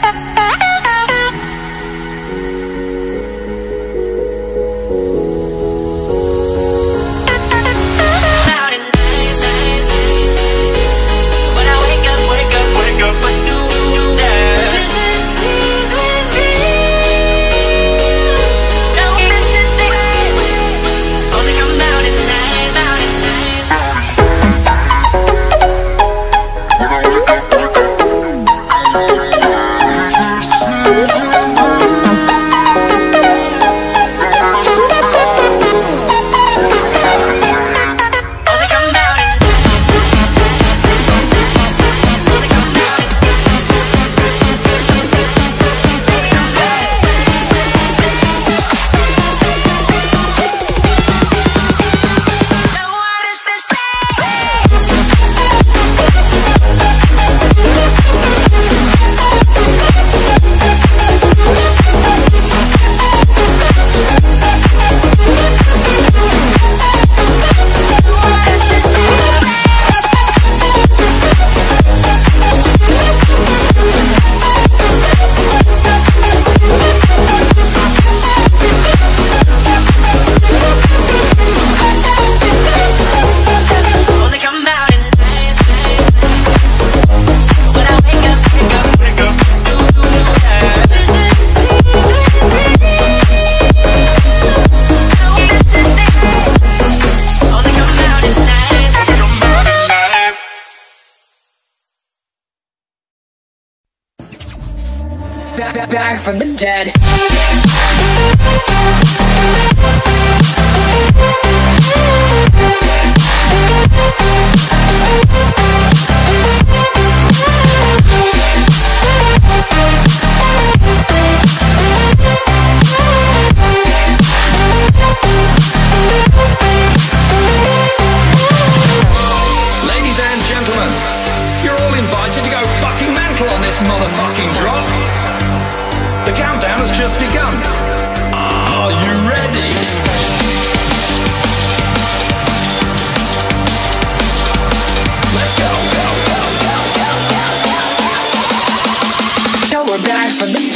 Bye. dead.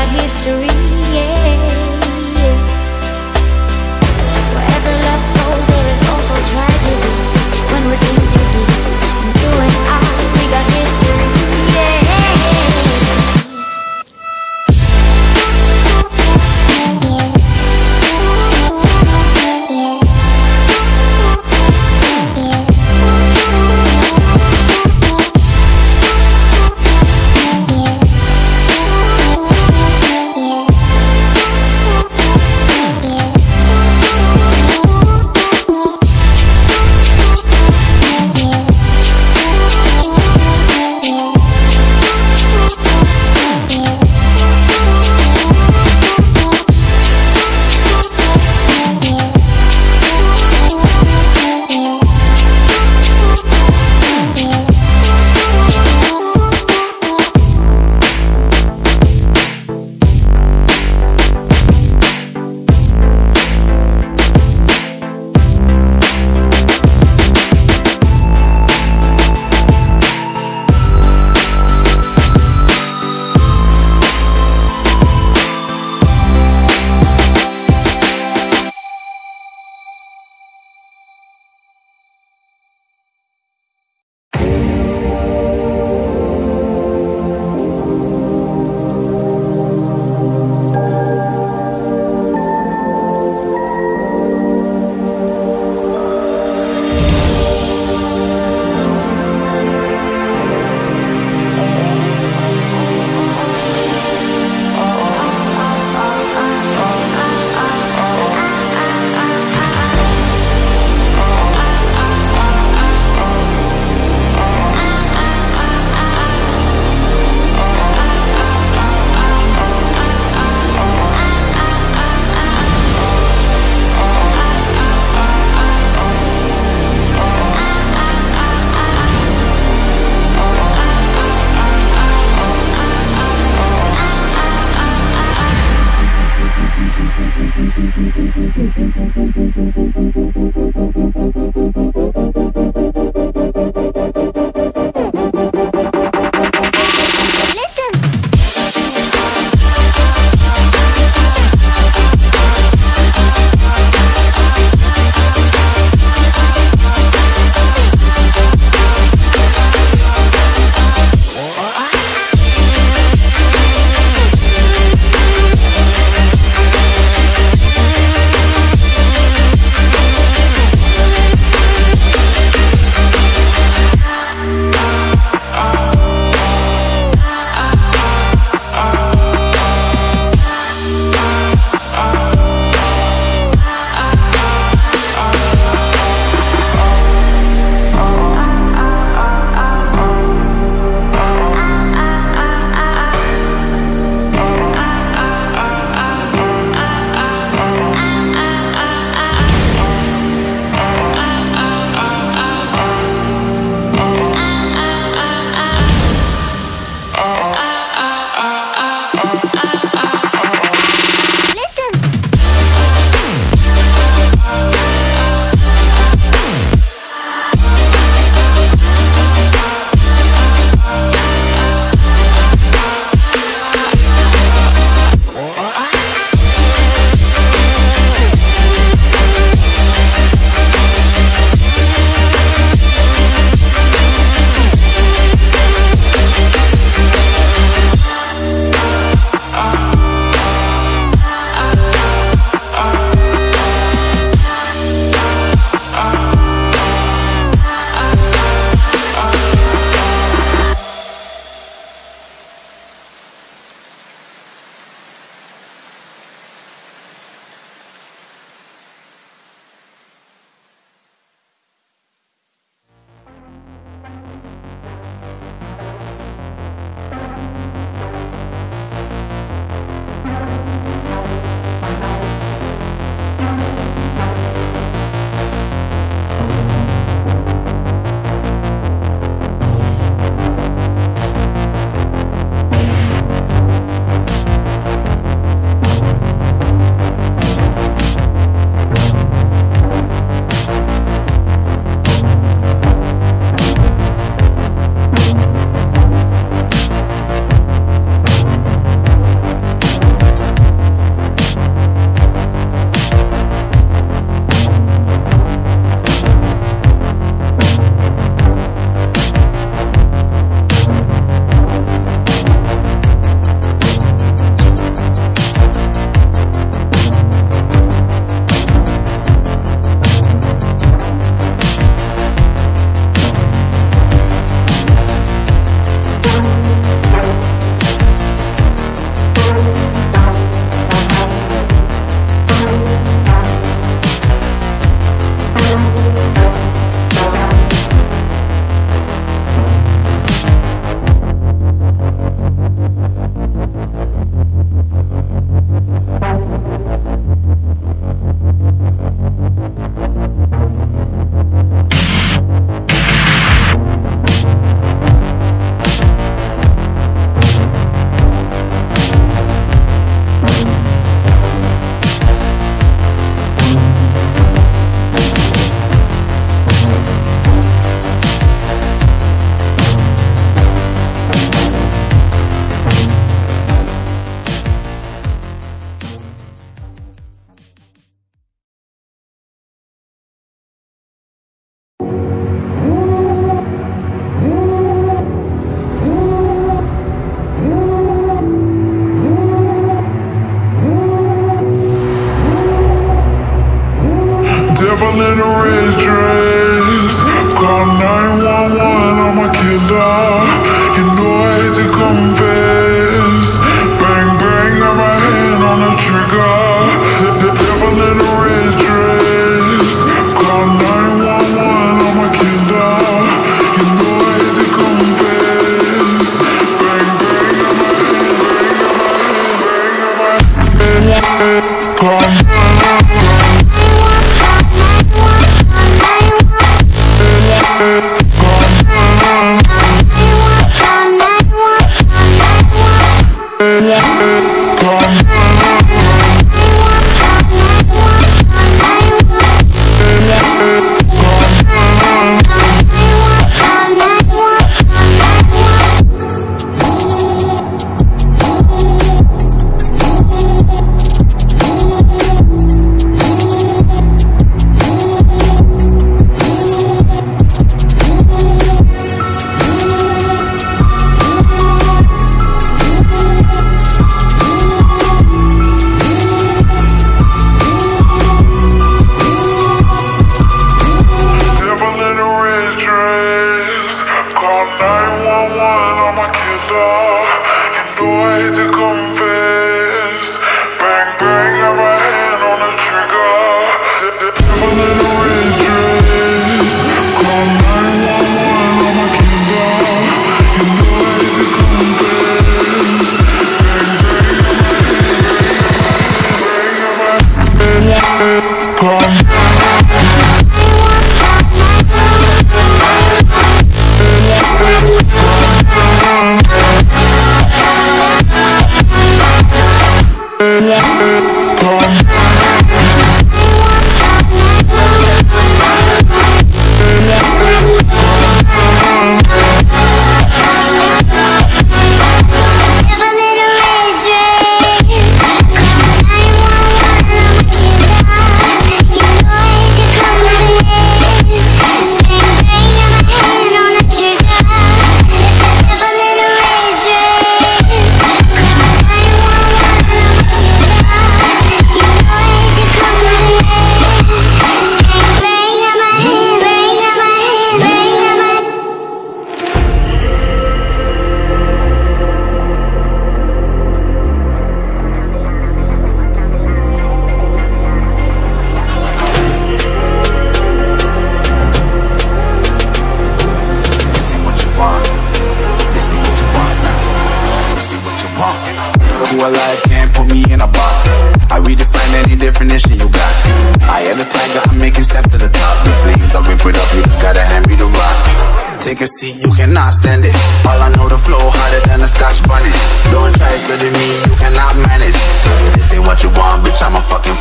Got history, yeah.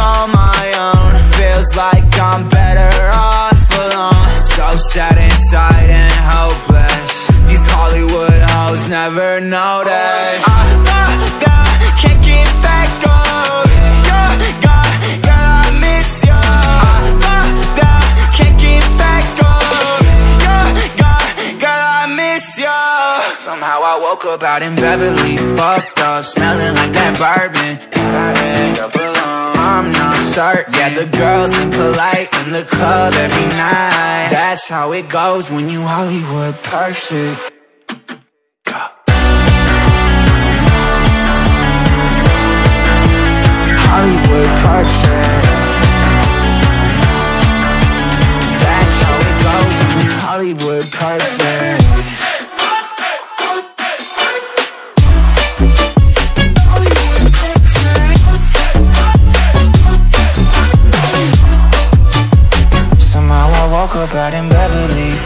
Call my own. Feels like I'm better off alone. So sad inside and hopeless. These Hollywood hoes never notice. I, I, I can't get back on. Yeah, yeah, yeah, I miss you. I, I, I can't get back on. Yeah, yeah, yeah, I miss you. Somehow I woke up out in Beverly, fucked up, smelling like that bourbon. And I end up. I'm not certain. Yeah, the girls impolite in the club every night. That's how it goes when you Hollywood perfect. Hollywood perfect. That's how it goes when you Hollywood perfect.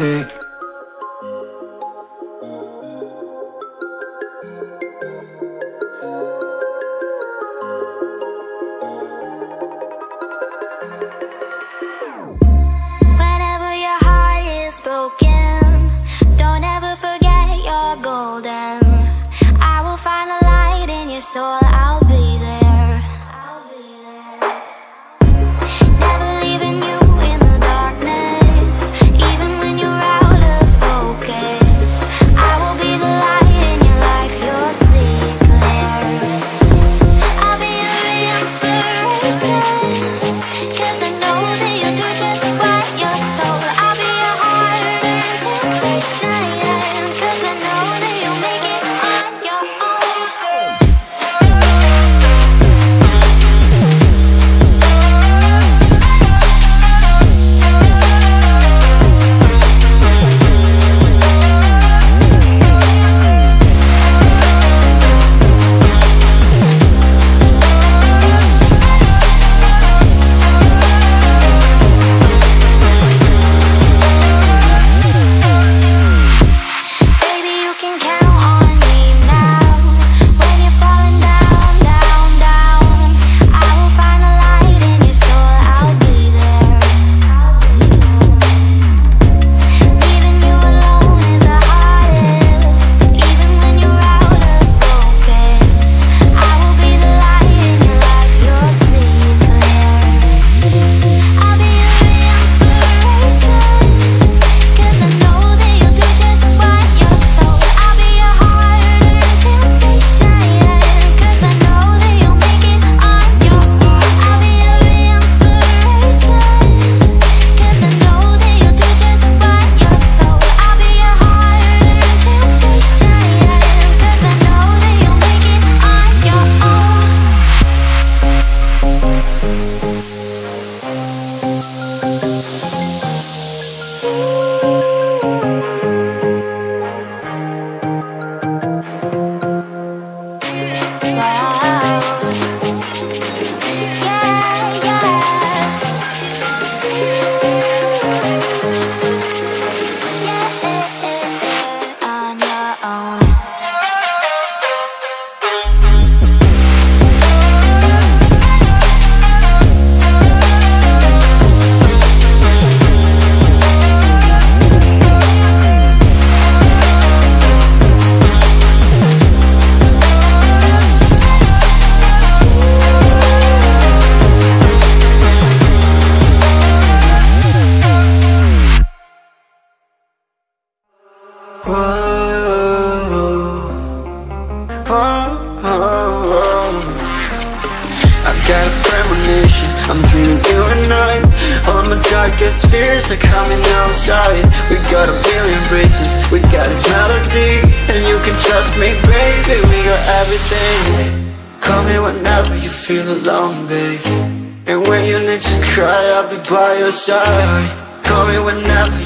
Hollywood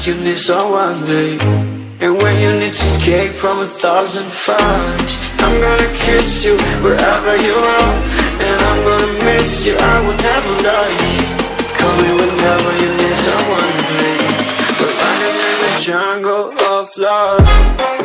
you need someone, babe and when you need to escape from a thousand fires I'm gonna kiss you wherever you are. And I'm gonna miss you, I will never lie Call me whenever you need someone, babe We're running in the jungle of love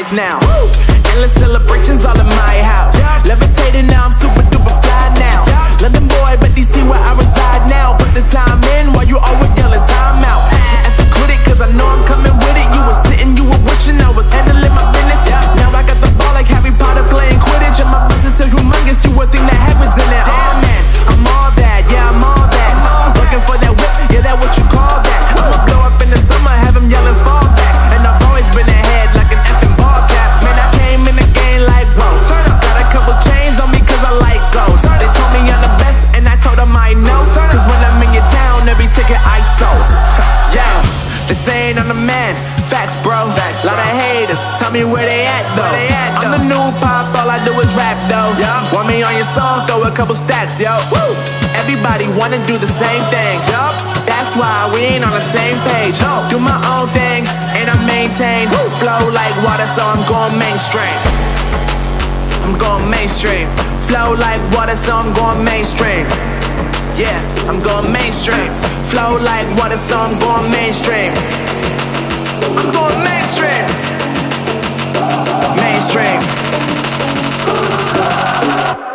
rise now. Song, throw a couple stacks, yo. Woo! Everybody wanna do the same thing. Yup. That's why we ain't on the same page. Do my own thing, and I maintain. Flow like water, so I'm going mainstream. I'm going mainstream. Flow like water, so I'm going mainstream. Yeah, I'm going mainstream. Flow like water, so I'm going mainstream. I'm going mainstream. Mainstream.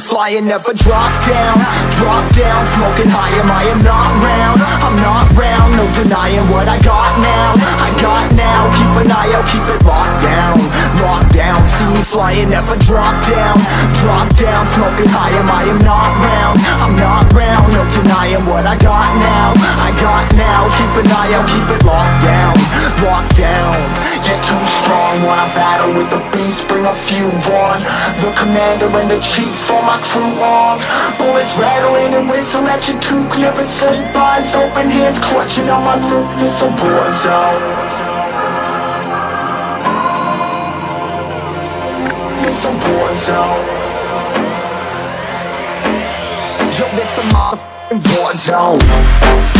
Y'all me never drop down Drop down, smoking high, am I am not round? I'm not round, no denying what I got now. I got now, keep an eye out, keep it locked down Locked down, see me flying, never drop down Drop down, smoking high, am I am not round? I'm not round, no denying what I got now. I got now, keep an eye out, keep it locked down Locked down, get too strong Wanna battle with the beast, bring a few on. The commander and the chief for my crew on Bullets rattling and whistle at your toque Never sleep, eyes open, hands clutching on my loop This a war zone This a war zone Yo, this a motherfucking war zone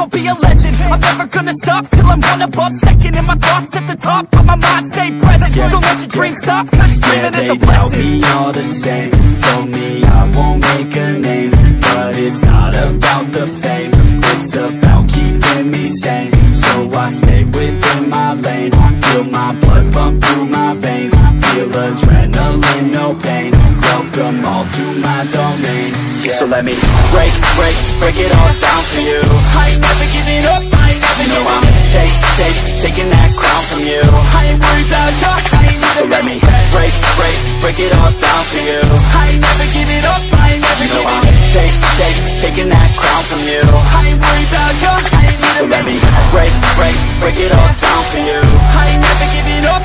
I'll be a legend. I'm never gonna stop till I'm one above second And my thoughts at the top, but my mind. Stay present. Don't let your dreams stop, cause dreaming is they a tell blessing. me all the same. Told me I won't make a name. But it's not about the fame. It's about keeping me sane. So I stay within my lane. Feel my blood pump through my veins Feel adrenaline, no pain. Welcome all to my domain. So let me break, break, break it all down for you. I ain't never giving up, I ain't never No, I'm take, take, taking that crown from you. I ain't worried about ya, I ain't never So let me break, break, break it all down for you. I ain't never giving up, I ain't never No, I'm take, take, taking that crown from you. I ain't worried about ya, I ain't never So let me break, break, break it all down for you. I ain't never giving up,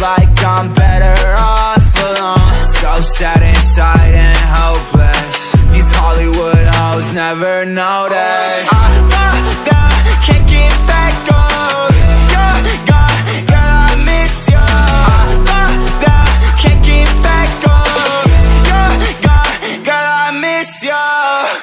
Like I'm better off alone. So sad inside and hopeless. These Hollywood hoes never notice. I, I,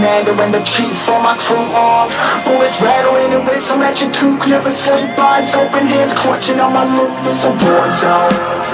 Commander and the chief for my crew on Bullets rattling and whistle at your two Never sleep, eyes open, hands clutching on my loop It's a war zone.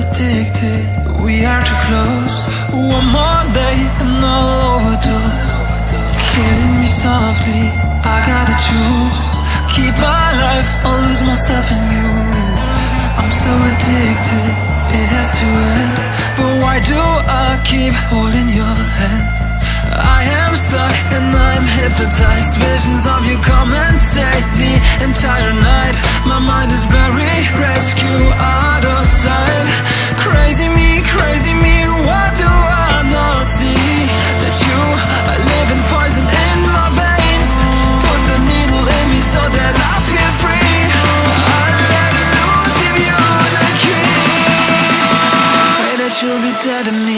Addicted, we are too close. One more day and I'll overdose. Killing me softly, I gotta choose. Keep my life or lose myself in you. I'm so addicted, it has to end. But why do I keep holding your hand? I am stuck and I'm hypnotized. Visions of you come and stay the entire night My mind is buried, rescue out of sight. Crazy me, crazy me, what do I not see? That you are living poison in my veins. Put the needle in me so that I feel free. I let loose, give you the key. Dead to me. Killing me